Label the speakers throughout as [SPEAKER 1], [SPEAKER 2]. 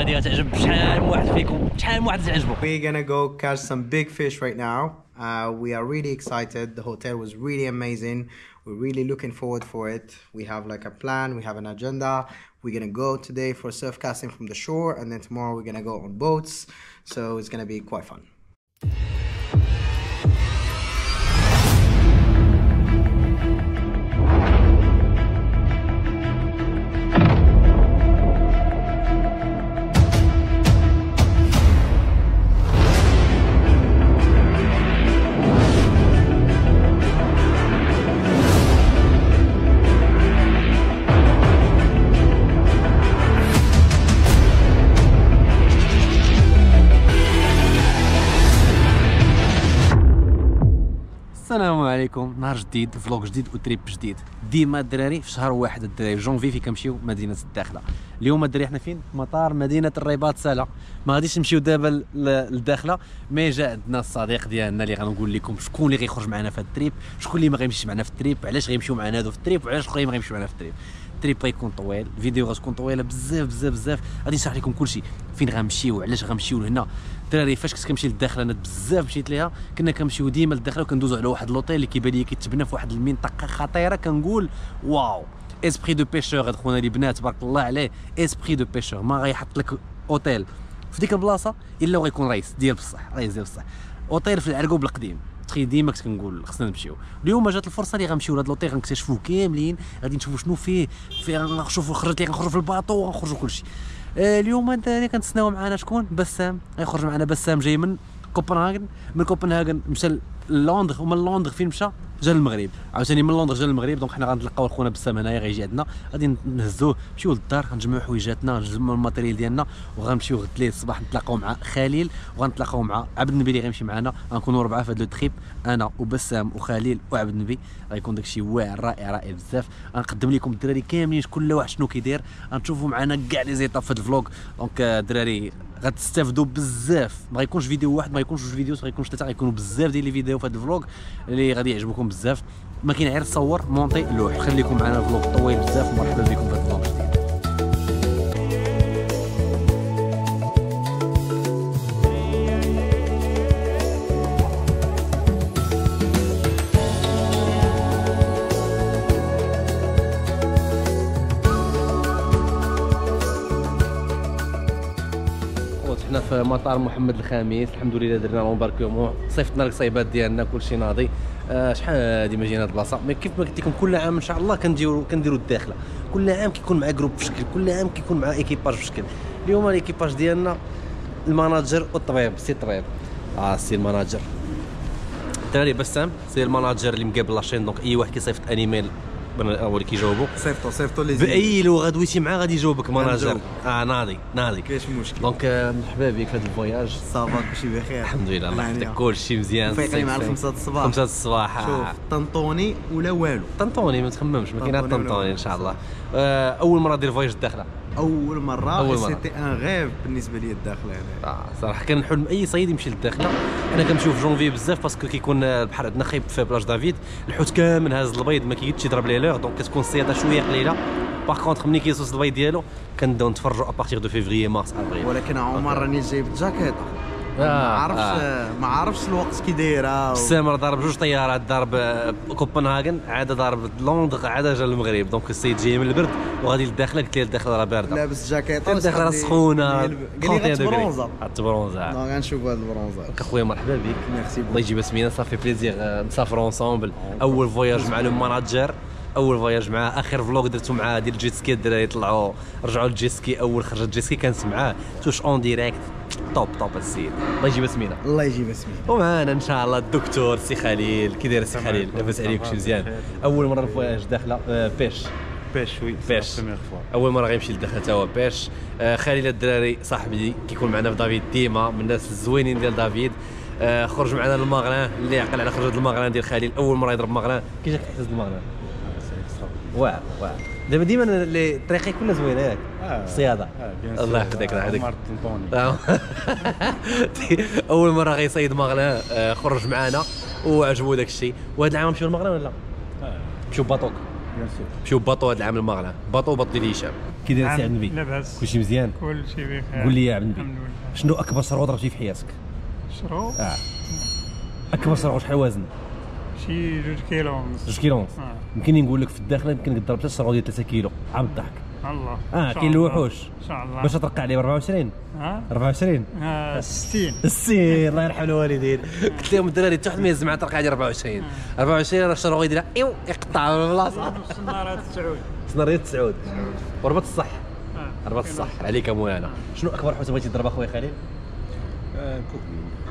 [SPEAKER 1] هذه غتعجب شحال من واحد فيكم شحال من واحد تعجبو
[SPEAKER 2] We're gonna go catch some big fish right now. Uh, we are really excited. The hotel was really amazing. We're really looking forward for it. We have like a plan. We have an agenda. We're gonna go today for surf casting from the shore, and then tomorrow we're gonna go on boats. So it's gonna be quite fun.
[SPEAKER 1] عليكم نهار جديد vlog جديد و trip جديد. ديما الدراري في شهر واحد الدراري جونفي في كنمشيو مدينة الداخلة. اليوم الدراري حنا فين؟ مطار مدينة الرباط سلا ما غاديش نمشيو دابا للداخلة mais جا عندنا الصديق ديالنا اللي غنقول لكم شكون اللي غيخرج معنا في ال trip شكون اللي ما غيمشيش معنا في ال trip علاش غيمشيو معنا هادو في ال trip وعلاش الاخرين ما غيمشيو معنا في ال trip. ال trip غيكون طويل الفيديو غتكون طويله بزاف بزاف بزاف غادي نشرح لكم كلشي فين غنمشيو علاش غنمشيو لهنا الدراري فاش كنت كنمشي للداخله أنا بزاف مشيت ليها كنا كنمشيو ديما للداخله وكندوزو على واحد لوطيل اللي كيبان لي كيتبنى في واحد المنطقة خطيره كنقول واو esprit de pêcheur هاد خونا اللي بناه تبارك الله عليه esprit de pêcheur ما غيحط لك اوتيل في ديك البلاصه الا وغيكون رئيس ديال بصح رئيس ديال بصح اوتيل في العرقوب القديم تخيل ديما كنت كنقول. خصنا نمشيو. اليوم جات الفرصة اللي غنمشيو لهاد لوطيل غنكتشفوه كاملين. غادي نشوفوا شنو فيه. فيه غنشوفوا خرجت لي غنخرجوا في ال bateau وغنخرجوا كلشي. آه، اليوم الدراري كنتسناو معنا شكون؟ بسام. غيخرج معنا بسام جاي من كوبنهاغن. من كوبنهاغن مشى لندن ومن لندن فين مشى؟ جا للمغرب. عاوتاني من لندن جا للمغرب donc حنا غنتلقاو خونا بسام هنايا غيجي عندنا. غادي نهزوه نمشيو للدار غنجمعوا حويجاتنا نجمعوا ال matériel ديالنا وغنمشيو غد ليل الصباح نتلاقاو مع خليل وغنتلاقاو مع عبد النبي اللي غيمشي معنا غنكونوا ربعة في هذا le trip أنا وبسام وخليل وعبد النبي. غيكون داكشي واعر رائع رائع بزاف. غنقدم لكم الدراري كاملين كل واحد شنو كيدير. غنشوفوا معنا كاع les étapes في هذا ال vlog. donc الدراري غتستافدوا بزاف. ما غيكونش فيديو واحد ما غيكونش جوج فيديوز ما ثلاثة غيكونوا بزاف ديال لي في هذا ال vlog اللي غادي يعجبكم بزاف. ما كاين غير صور مونطي لوح. خليكم معنا ال vlog طويل بزاف. مرحبا بكم. مطار محمد الخامس. الحمد لله درنا l'embarquement صيفطنا القصيبات ديالنا كلشي ناضي. آه شحال هادي ما جينا البلاصة؟ mais كيف ما قلت لكم كل عام إن شاء الله كنديروا كنديروا الداخلة. كل عام كيكون مع groupe في شكل كل عام كيكون مع équipage في شكل اليوم ال équipage ديالنا ال manager والطبيب سي الطبيب. آه سي ال manager. الدراري بسام سي ال manager اللي مقابل la chaîne. donc أي واحد كيصيفط un email. هو اللي كيجاوبو.
[SPEAKER 2] صيفطوا صيفطوا لي
[SPEAKER 1] باي لغه دويتي معاه غادي يجاوبك
[SPEAKER 2] غنجاوب.
[SPEAKER 1] آه ناضي ناضي.
[SPEAKER 2] كاش مشكل.
[SPEAKER 1] donc آه، مرحبا بك في هذا ال
[SPEAKER 2] voyage ça va كلشي بخير.
[SPEAKER 1] الحمد لله الله
[SPEAKER 2] يعني
[SPEAKER 1] يحفظك كلشي مزيان.
[SPEAKER 2] فايقين مع
[SPEAKER 1] صيف-
[SPEAKER 2] الخمسة د الصباح.
[SPEAKER 1] خمسة د الصباح.
[SPEAKER 2] شوف. طنطوني ولا والو؟
[SPEAKER 1] طنطوني ما تخممش ما كاين
[SPEAKER 2] طنطوني إن.
[SPEAKER 1] شاء الله. آه، أول مرة دير voyage الداخلة.
[SPEAKER 2] أول مرة
[SPEAKER 1] أول مرة.
[SPEAKER 2] c'était un rêve بالنسبة لي الداخلة هنا
[SPEAKER 1] آه صراحة كان حلم أي صيد يمشي للداخلة. حنا كنمشيو في جونفي بزاف parce que كيكون البحر عندنا خايب في بلاج دافيد. الحوت كامل هاز البيض ما كيقدش يضرب les leurres donc كتكون الصياده شوية قليله par contre ملي كيصوص البيض ديالو كنبداو نتفرجوا à partir de février mars avril
[SPEAKER 2] ولكن عمر راني جايب جاكيطه ما
[SPEAKER 1] آه،
[SPEAKER 2] عرفش
[SPEAKER 1] آه.
[SPEAKER 2] ما عرفش الوقت كي دايرة و-
[SPEAKER 1] السامر ضرب جوج طيارات ضرب آه، كوبنهاغن عاد ضرب لندن عاد جا للمغرب. donc السيد جاي من البرد وغادي للداخله قلت لي الداخله راه باردة.
[SPEAKER 2] لابس جاكيطه
[SPEAKER 1] الداخله راه سخونة.
[SPEAKER 2] قال لي غتبرونزا
[SPEAKER 1] تبرونزا
[SPEAKER 2] donc غنشوف هذا البرونزا
[SPEAKER 1] أخويا مرحبا بك.
[SPEAKER 2] ميرسي
[SPEAKER 1] الله يجيب سمينا ça fait plaisir نسافروا ensemble أول voyage مع le manager أول voyage مع آخر vlog درتو معاه ديال ال jet ski الدراري طلعوا رجعوا لل jet ski أول خرجه ال jet ski كانت معاه touche en direct top top السيد. الله يجيب سمينا
[SPEAKER 2] الله يجيب اسمي
[SPEAKER 1] ومعنا إن شاء الله الدكتور سي خليل. كي داير سي خليل؟ لاباس عليك شي مزيان. أول مرة voyage داخلة آه، بيش
[SPEAKER 3] la première fois.
[SPEAKER 1] أول مرة غيمشي للداخل تا هو باش آه خليل الدراري صاحبي كيكون معنا في دافيد ديما من الناس الزوينين ديال دافيد. آه خرج معنا للمغران اللي يعقل على خرجة المغران ديال خليل. أول مرة يضرب مغران كي جاك احساس المغران واعر واعر. دابا ديما اللي طريقي كلها زوينة ياك.
[SPEAKER 3] آه.
[SPEAKER 1] الصياده
[SPEAKER 3] آه،
[SPEAKER 1] الله. يحفظك
[SPEAKER 3] آه،
[SPEAKER 1] الله يحفظك
[SPEAKER 3] عمر طنطوني.
[SPEAKER 1] آه. أول مرة غيصيد آه، خرج معنا وعجبو داك الشيء وهذا العام نمشيو للمغران ولا
[SPEAKER 3] آه،
[SPEAKER 1] نمشيو
[SPEAKER 3] bateau.
[SPEAKER 1] مشيو bateau هذا العام للمغران bateau bateau ديال هشام. كي داير سي عبد النبي.
[SPEAKER 3] لاباس.
[SPEAKER 1] كلشي مزيان.
[SPEAKER 3] كل شيء بخير.
[SPEAKER 1] قول لي يا عبد النبي
[SPEAKER 3] الحمد لله.
[SPEAKER 1] شنو أكبر شرغو ضربتي في حياتك؟
[SPEAKER 3] شرغو
[SPEAKER 1] آه. أكبر شرغو شحال وزن
[SPEAKER 3] شي جوج كيلو ونص.
[SPEAKER 1] جوج كيلو ونص.
[SPEAKER 3] آه.
[SPEAKER 1] يمكن نقول لك في الداخله يمكن ضربت ثلاث شرغو ديال 3 كيلو. عام الضحك
[SPEAKER 3] الله. آه
[SPEAKER 1] كاين. الوحوش.
[SPEAKER 3] إن شاء الله.
[SPEAKER 1] باش ترقع عليه ب 24
[SPEAKER 3] ها؟
[SPEAKER 1] 24
[SPEAKER 3] آه، 60
[SPEAKER 1] السي الله يرحم الوالدين. قلت لهم الدراري حتى واحد ما يهز معاه ترقع عليه 24 24 راه شرغو يدير ايوا يقطع. من البلاصه
[SPEAKER 3] السنارات السعود
[SPEAKER 1] سناريه تسعود. وربط الصح.
[SPEAKER 3] آه.
[SPEAKER 1] ربط الصح. عليك مولانا. شنو أكبر حوت بغيتي تضرب اخويا خليل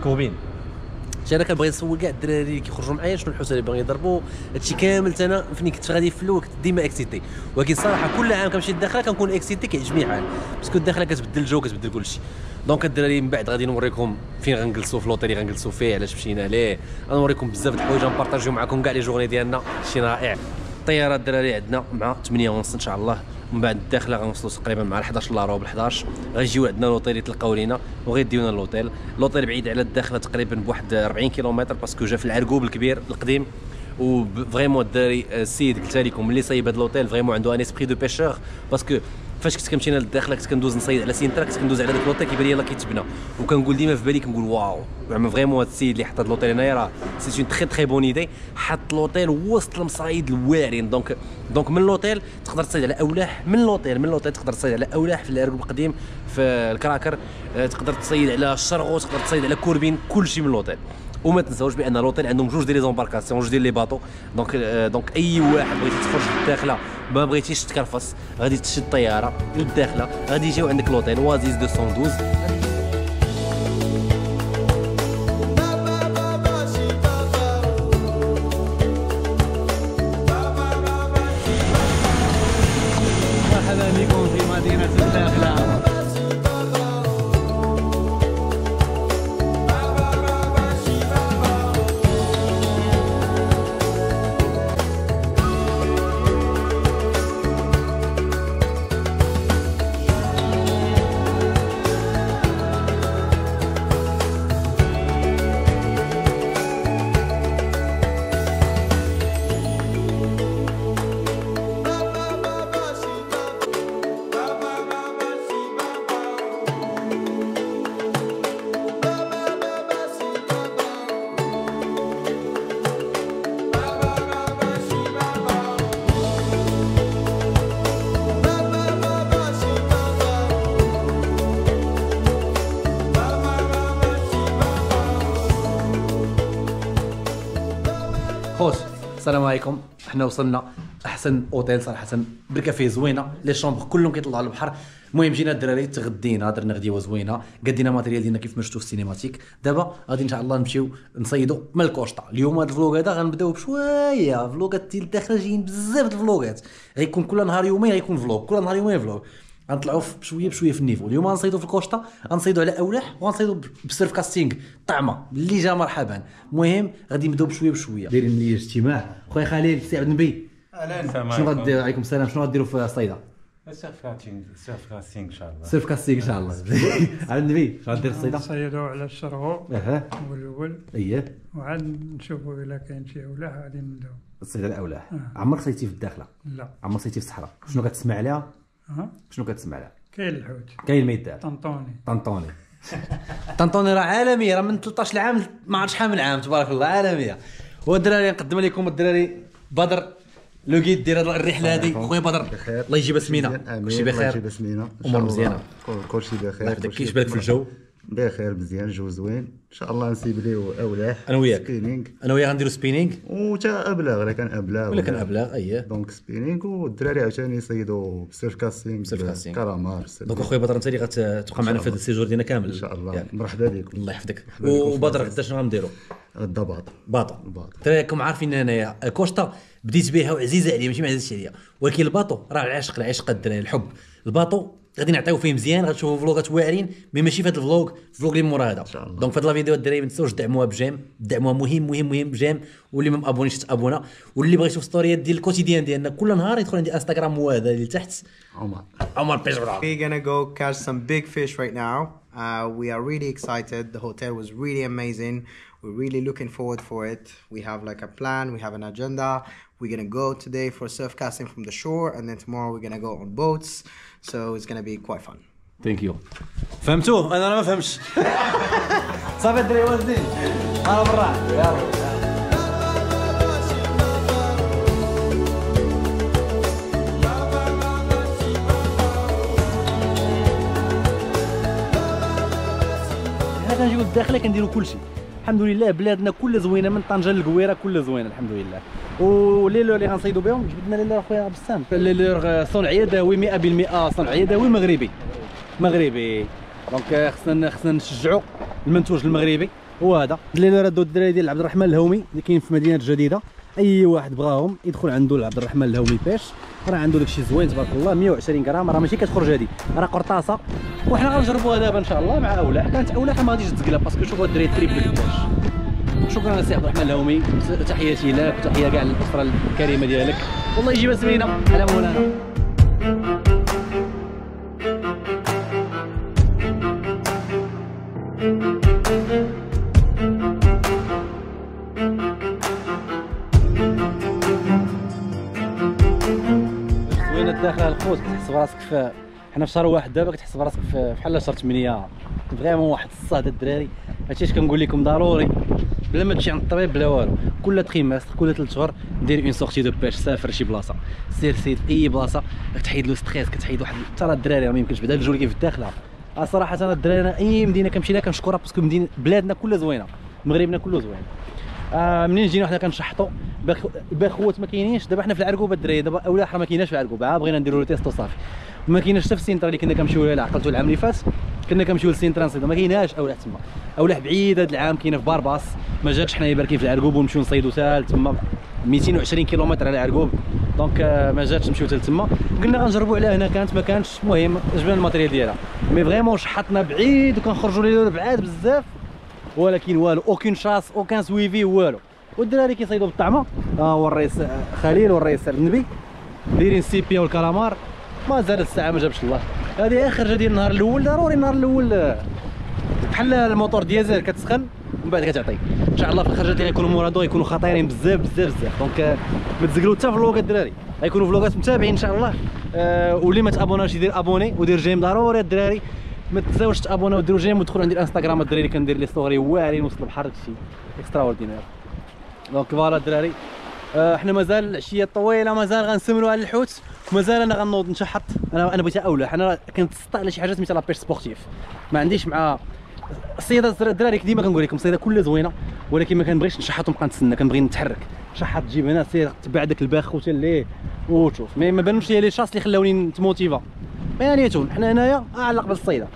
[SPEAKER 1] كوربين. شي أنا كنبغي نسول كاع الدراري اللي كيخرجوا معايا شنو الحوت اللي باغيين يضربوا هادشي كامل أنا فين كنت غادي في الأول كنت ديما excité. ولكن صراحة كل عام كنمشي للداخله كنكون excité كيعجبني حال. parce que الداخله كتبدل الجو كتبدل كل شيء donc الدراري من بعد غادي نوريكم فين غنجلسوا في لوطيل اللي غنجلسوا فيه علاش مشينا ليه. غنوريكم بزاف د الحوايج غنبارطاجيو معكم كاع les journées ديالنا. شي رائع. الطياره الدراري عندنا مع 8 ونص إن شاء الله. من بعد الداخله غنوصلوا تقريبا مع 11 الا ربع 11 غيجيو عندنا لوطيل يتلقاو لينا وغيديونا l'hôtel. l'hôtel بعيد على الداخله تقريبا بواحد 40 كيلومتر parce que جا في العرقوب الكبير القديم. و vraiment الدراري السيد قلت لكم ملي صايب هذا l'hôtel vraiment عنده un esprit de pêcheur parce que فاش كنت كنمشي للداخله كنت كندوز نصيد على سينترا كنت كندوز على داك لوطيل كيبان لي يلاه كيتبنى. وكنقول ديما في بالي كنقول واو. زعما vraiment هذا السيد اللي حط هذا لوطيل هنايا راه c'est une très très bonne idée حط لوطيل وسط المصايد الواعرين donc donc من l'hôtel تقدر تصيد على أولاح من l'hôtel من l'hôtel تقدر تصيد على أولاح في العرقوب القديم في الكراكر. آه، تقدر تصيد على الشرغو تقدر تصيد على كوربين كلشي من لوطيل. وما تنساوش بأن لوطيل عندهم جوج ديال les embarcations جوج ديال les bateaux. donc آه، donc أي واحد بغيتي تخرج للداخله ما بغيتيش تكرفص غادي تشد الطياره للداخله غادي يجيو عندك لوطيل وأزيز 212 السلام عليكم. حنا وصلنا أحسن أوتيل صراحة بالكافيه زوينة. les chambres كلهم كيطلعوا على البحر المهم جينا الدراري تغدينا درنا غديوة زوينة قدينا matériel ديالنا كيف ما شفتوا في ال cinématique دابا غادي إن شاء الله نمشيو نصيدوا من الكوشطة. اليوم هذا ال vlog هذا غنبداو بشوية. vlog ات ديال الداخله جايين بزاف د ال vlog ات. غيكون كل نهار يومين غيكون vlog. كل نهار يومين vlog. غنطلعوا بشوية بشوية في ال niveau. اليوم غنصيدوا في الكوشطة غنصيدوا على أولاح وغنصيدوا ب surf casting طعمة اللي جا مرحبا. المهم غادي نبداو بشوية بشوية. دايرين لي اجتماع. خويا خليل سي عبد النبي شنو غدير عليكم. السلام. شنو غديروا في الصيده
[SPEAKER 4] surf casting surf casting إن شاء الله.
[SPEAKER 1] surf casting إن شاء الله. عبد النبي شنو غدير الصيده
[SPEAKER 3] نصيدوا على الشرغو
[SPEAKER 1] أها.
[SPEAKER 3] هو الأول
[SPEAKER 1] أييه.
[SPEAKER 3] وعاد نشوفوا إلا كاين شي أولاح غادي نبداو.
[SPEAKER 1] الصيده الاولاح عمرك صيدتي في الداخلة؟
[SPEAKER 3] لا.
[SPEAKER 1] عمرك صيدتي في الصحراء؟ شنو كتسمع عليها؟
[SPEAKER 3] ها
[SPEAKER 1] شنو كتسمع عليها
[SPEAKER 3] كاين الحوت.
[SPEAKER 1] كاين الميدان
[SPEAKER 3] طنطوني.
[SPEAKER 1] طنطوني. طنطوني راه عالمية راه من 13 عام ما عرفتش شحال من عام تبارك الله عالمية. والدراري نقدم لكم الدراري بدر. لو ديال هاد الرحلة هذه خويا بدر
[SPEAKER 5] بخير
[SPEAKER 1] الله يجيب
[SPEAKER 5] سمينة.
[SPEAKER 1] كلشي
[SPEAKER 5] الله
[SPEAKER 1] بخير
[SPEAKER 5] يجيب سمينة. إن شاء
[SPEAKER 1] امور
[SPEAKER 5] الله.
[SPEAKER 1] مزيانة.
[SPEAKER 5] كل- كلشي بخير
[SPEAKER 1] الله كيش بالك في الجو؟
[SPEAKER 5] بخير مزيان الجو زوين. إن شاء الله نسيبليو أولاح
[SPEAKER 1] أنا وياك.
[SPEAKER 5] سبينينغ
[SPEAKER 1] أنا وياه غنديروا سبينينغ
[SPEAKER 5] وتا ابلاغ الا كان ابلاغ
[SPEAKER 1] ولا كان ابلاغ أييه.
[SPEAKER 5] دونك سبينينغ والدراري عاوتاني يصيدوا بسيرف كاسينغ
[SPEAKER 1] بسيرف كاسينغ.
[SPEAKER 5] كرامار
[SPEAKER 1] دونك أخويا بدر أنت اللي غتبقى معنا في هذا السيجور ديالنا كامل.
[SPEAKER 5] إن شاء الله.
[SPEAKER 1] ياك.
[SPEAKER 5] مرحبا بكم
[SPEAKER 1] الله يحفظك. وبدر. غدا شنو غنديروا
[SPEAKER 5] ال
[SPEAKER 1] bateau
[SPEAKER 5] bateau bateau.
[SPEAKER 1] راكم عارفين انايا كوستا بديت بها وعزيزة عليا ماشي ما عزيزش عليا. ولكن ال bateau راه العشق العشق الدراري الحب. ال bateau غادي نعطيو فيه مزيان غتشوفوا فلوغات واعرين mais ماشي في هذا ال vlog ال vlog اللي مورا هذا. donc في هذا الفيديو الدراري ما تنساوش دعموها ب j'aime دعموها مهم مهم مهم ب j'aime واللي ما مابونيش تابونا واللي بغى يشوف ستوريات ديال ال quotidien ديالنا كل نهار يدخل عندي انستغرام هو هذا اللي تحت
[SPEAKER 5] عمر
[SPEAKER 1] عمر بيجبر
[SPEAKER 2] We're gonna go catch some big fish right now. Uh, we are really excited. The hotel was really amazing. We're really looking forward for it. We have like a plan, we have an agenda. We're gonna go today for surf casting from the shore, and then tomorrow we're gonna go on boats. So it's gonna be quite fun.
[SPEAKER 1] ثانك يو فهمتوه أنا ما فهمتش صافي الدراري واجدين أنا برا يلا كنجيو للداخله كنديروا كلشي الحمد لله بلادنا كل زوينه من طنجه للقويره كل زوينه الحمد لله ولي لور اللي غنصيدوا بهم جبدنا لي لور خويا بسام لي لور صنع يدوي 100% صنع يدوي مغربي مغربي donc خصنا خصنا نشجعوا المنتوج المغربي هو هذا لي لور هادو الدراري ديال عبد الرحمن الهومي اللي كاين في مدينه جديده أي واحد بغاهم يدخل عنده لعبد الرحمن الهومي باش راه عنده داكشي زوين تبارك الله 120 غرام. راه ماشي كتخرج هذه راه قرطاسة. وحنا غنجربوها دابا إن شاء الله مع اولاح كانت اولاح ما غاديش تقلب parce que شوفوا الدراري triple باش شكرا سي عبد الرحمن الهومي. تحياتي لك وتحية كاع للأسرة الكريمة ديالك. والله يجيبها سمينه على مولانا. داخل القوس كتحس براسك في حنا في شهر واحد دابا كتحس براسك في بحال شهر 8 vraiment واحد الصهد الدراري. هادشي اش كنقول لكم؟ ضروري. بلا ما تمشي عند الطبيب بلا والو. كل trimestre كل ثلاث شهور دير une sortie de pêche سافر شي بلاصة. سير سير اي بلاصة. كتحيد le stress كتحيد واحد ترى الدراري ما يمكنش بعدا الجو كيف الداخله آه صراحة أنا الدراري أي مدينة كنمشي لها كنشكرها parce que مدينه بلادنا كلها زوينة. مغربنا كله زوين آه منين جينا حنا كنشحطوا باخ- باخوات ما كاينينش. دابا حنا في العرقوبة الدراري. دابا أولا حنا ما كايناش في العرقوبة. عا بغينا نديروا test وصافي. ما كايناش حتى في السينترا اللي كنا كنمشيو لها عقلتوا العام اللي فات. كنا كنمشيو للسينترا نصيدوا ما كايناش أولا تما. أولا بعيد هذا العام كاينة في بارباس. ما جاتش حنايا باركين في العرقوب ونمشيو نصيدوا حتى تما 220 كيلومتر على العرقوب donc آه، ما جاتش نمشيو حتى تما. قلنا غنجربوا على هنا. كانت ما كانش المهم جبنا ال matériel ديالها. mais vraiment شحطنا بعيد وكنخرجوا ليه بعاد بزاف. ولكن والو aucune chasse aucun suivi والو. والدراري كيصيدوا بالطعمة ها هو الرئيس خليل والرئيس النبي. دايرين السيبيا والكالامار ما زالت الساعة ما جابش الله. هذه آخر خرجه ديال النهار الأول ضروري النهار الأول. آه، بحال ال moteur diesel كتسخن ومن بعد كتعطي. إن شاء الله في الخرجات اللي غيكونوا مرادو غيكونوا خطيرين بزاف بزاف بزاف. donc آه، ما تزقلوا حتى الفلوغات الدراري. غيكونوا فلوغات متابعين إن شاء الله. آه واللي ما تابوناش يدير abonné ودير j'aime ضروري الدراري. ما تنساوش تابوناو وديروا j'aime ودخلوا عندي الانستغرام الدراري كندير لي story واعرين وسط البحر داكشي extraordinaire donc voilà الدراري إحنا مازال العشيه طويلة مازال غنسمروا على الحوت. مازال أنا غنوض نشحط أنا أنا بغيت أولى. أنا كنتسطى على شي حاجة سميتها la pêche sportive ما عنديش مع الصياده الدراري ديما كنقول لكم الصيادة كلها زوينة ولكن ما كنبغيش نشحط ونبقى نتسنى كنبغي نتحرك. شحط تجيب هنا سير تبع داك الباخ خوتي اللي وتشوف mais ما بانوش les chasses اللي خلاوني نتموتيفا يعني تون حنا هنايا أعلق بالصيدة.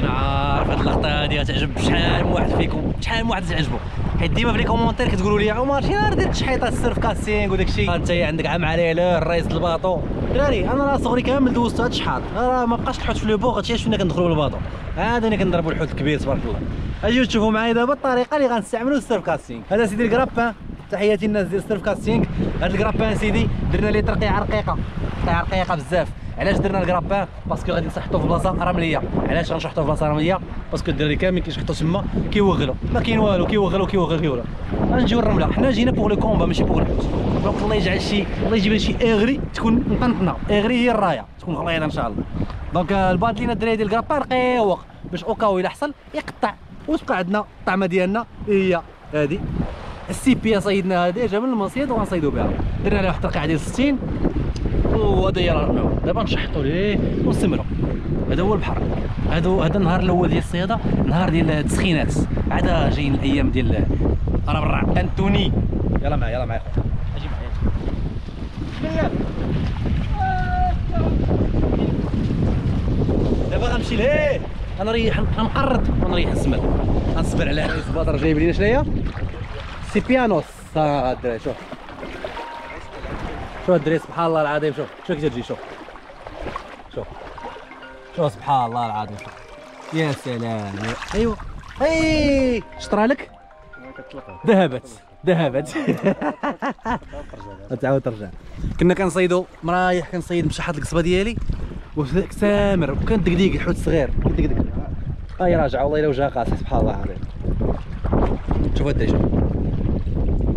[SPEAKER 1] أنا عارف هاد اللقطة هادي غتعجب شحال من واحد فيكم شحال من واحد تعجبو. حيت ديما في لي كومونتير كتقولوا لي عمر شي نهار درت شحيطه السيرف كاسينغ وداك الشيء. أنت عندك عام علي الرئيس الباطو. دراري أنا راه صغري كامل دوزت هاد الشحاط راه ما بقاش الحوت في لو بوغ غتشي فينا كندخلوا بالباطو عاد أنا كنضربوا الحوت الكبير تبارك الله. أجيو تشوفوا معايا دابا الطريقة اللي غنستعملوا السيرف كاسينغ. هذا سيدي الكرابان تحياتي الناس ديال السيرف كاسينغ. هاد الكرابان سيدي درنا ليه ترقيعه رقيقه ترقيعه رقيقه بزاف. علاش درنا الكرابان باسكو غادي نصحطو في بلاصة رملية. علاش غنشحطو في بلاصة رملية؟ باسكو الدراري كاملين كيشحطو تما كيوغلوا ما كاين والو كيوغلوا كيوغلوا كيوغلوا غنجيو الرملة. حنا جينا بوغ لو كومبا ماشي بوغ الحوت دونك الله يجعل شي الله يجيب لنا شي اغري تكون مطنطنة. اغري هي الراية. تكون غليظه إن شاء الله. دونك الباط لينا الدراري ديال الكرابان رقيق باش اوكاو إلا حصل يقطع. وتبقى عندنا الطعمة ديالنا هي هذه السي بي صيدنا هذه جا من المصيد وغنصيدو بها. درنا لها واحد الترقيعه ديال 60 وهذا هي راه دابا نشحطوا ليه ونستمروا هذا هو البحر. هذا هذا النهار الأول ديال الصيادة نهار ديال التسخينات. عاد جايين الأيام ديال أنا برا. أنتوني. يلا معايا يلا معايا. أجي معايا. دابا غنمشي لهيه غنريح غنقرد ونريح السمر غنصبر على رئيس الباطر جايب لينا شناهي؟ سي بيانوس. ها الدراري شوف. شوف الدراري سبحان الله العظيم شوف شوف كي تجي شوف. شوف. شوف سبحان الله العظيم شوف. يا سلام. ايوا اي شطرا لك؟ ذهبت ذهبت. تعاود ترجع. كنا كنصيدوا مرايح كنصيد مشحط القصبة ديالي وسامر وكان دقديق الحوت صغير. دقدق هاي راجع والله إلا وجهها قاصح سبحان الله العظيم. شوف الدري شوف.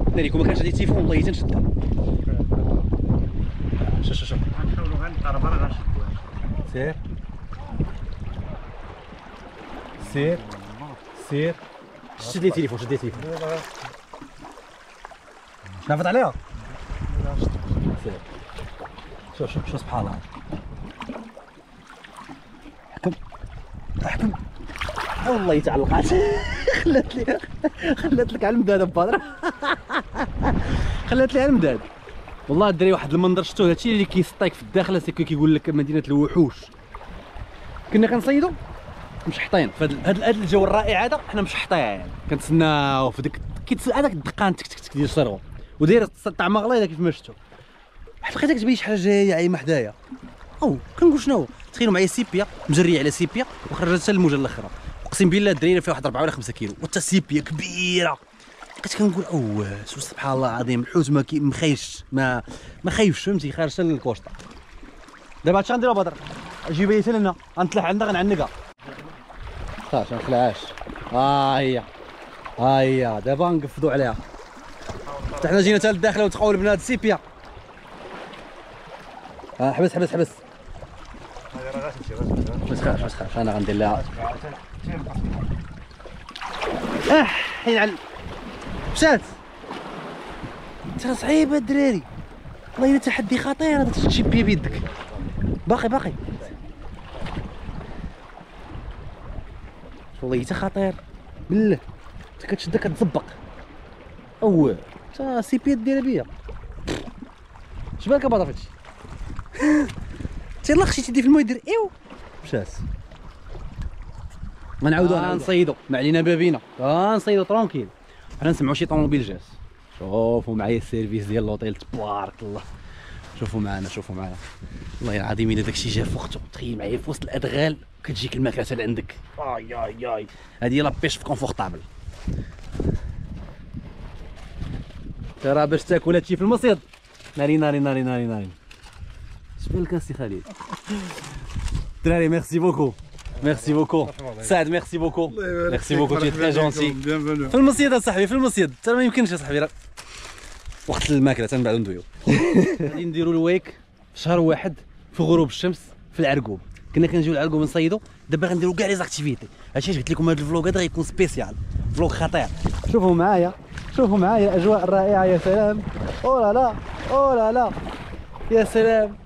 [SPEAKER 1] الدري كون ما كانش عندي تيفون والله تنشدها شوف شوف شوف
[SPEAKER 3] غنحاولوا غنشدوها
[SPEAKER 1] سير. سير. سير. شد لي التليفون شد لي التليفون نافذ عليها؟ سير. شوف شوف شوف سبحان الله. حكم. حكم. والله تعلقات خلات لي خلات لك على المداد خلات لي على المداد والله الدري واحد المنظر شفتوه هادشي اللي كيسطيك في الداخل هساك كيقول لك مدينة الوحوش. كنا كنصيدوا مشحطين في هذا هذا الجو الرائع هذا حنا مشحطين كنتسناو في ديك هذاك الدقان تك تك تك ديال الشروه وداير الطعم غليظه كيف ما شفتو. واحد لقيتك تبين شي حاجة جاية عايمة حدايا. أو كنقول شنو؟ تخيلوا معايا سيبيا مجريه على سيبيا وخرجت حتى الموجة الأخرى. أقسم بالله الدريره فيها واحد 4 ولا 5 كيلو. وتا سيبيا كبيرة. بقيت كنقول أو سبحان الله العظيم الحوت ما مخيش ما ما خايفش فهمتي خارج حتى للكوسطه دابا هادشي غنديرو بدر. جيبها لي لنا غنطلع عندها غنعنقها. صافي ما نخلعهاش. ها هي ها هي دابا نقفضوا عليها. حتى حنا جينا حتى للداخله وتقول بنات سيبيا. ها حبس حبس حبس. ما تخافش ما تخافش أنا غندير لها. أه حين على مشات ترى صعيبه الدراري. والله إلا تحدي خطير هذا تجيب بيه بيدك. باقي باقي. والله حتى خطير بالله. أنت كتشدها كتزبق. أو تا سي بي ديرها بيا. اش بالك فهادشي انت يلاه خشيتي تدي في الماء يدير إيو. مشات غنعاودو آه نصيدو. ما علينا بابينا. آه نصيدو ترونكيل. حنا نسمعوا شي طوموبيل جات شوفوا معايا السيرفيس ديال لوطيل تبارك الله. شوفوا معنا شوفوا معنا والله العظيم إلا داكشي جا في وقته تخيل معايا في وسط الأدغال كتجيك الماكلة حتى لعندك أي أي أي. هادي هي la pêche في confortable ترى باش تاكل هادشي في المصيد. ناري ناري ناري ناري ناري. شبالك السي خالد؟ دراري merci beaucoup merci beaucoup سعد merci beaucoup merci beaucoup t'es très gentil في المصيد اصاحبي في المصيد ترى ما يمكنش اصاحبي راه وقت الماكلة تنبعدو بعد ندويو. غادي نديرو ال week في شهر واحد في غروب الشمس في العرقوب. كنا كنجيو العرقوب نصيدو دابا غنديرو كاع les activités. هادشي قلت لكم هذا ال vlog هذا غيكون spécial. vlog خطير. شوفوا معايا شوفوا معايا الاجواء الرائعة يا سلام. oh là là oh là là. يا سلام.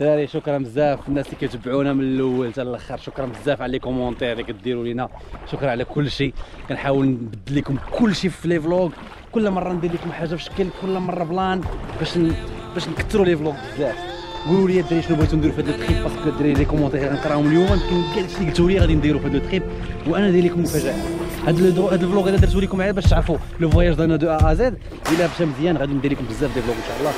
[SPEAKER 1] شوف. دراري شكرا بزاف. الناس اللي كيتبعونا من الأول حتى الآخر شكرا بزاف على les commentaires اللي كديروا لينا. شكرا على كل شيء. كنحاول نبدل لكم كل شيء في les vlogs. كل مرة ندير لكم حاجة في شكل كل مرة plan باش ن... باش نكثروا les vlogs بزاف. قولوا لي الدراري شنو بغيتو نديروا في هذا ال trip parce que الدراري les commentaires غنقراهم اليوم. يمكن كاع داكشي اللي قلتوا لي غادي نديروا في هذا ال trip وأنا داير لكم مفاجأة. هذا الدرو- هذا ال vlog هذا درتو لكم عليه باش تعرفوا le voyage ديالنا de A à Z. إلا مشى مزيان غادي ندير لكم بزاف ديال ال vlogs إن شاء الله.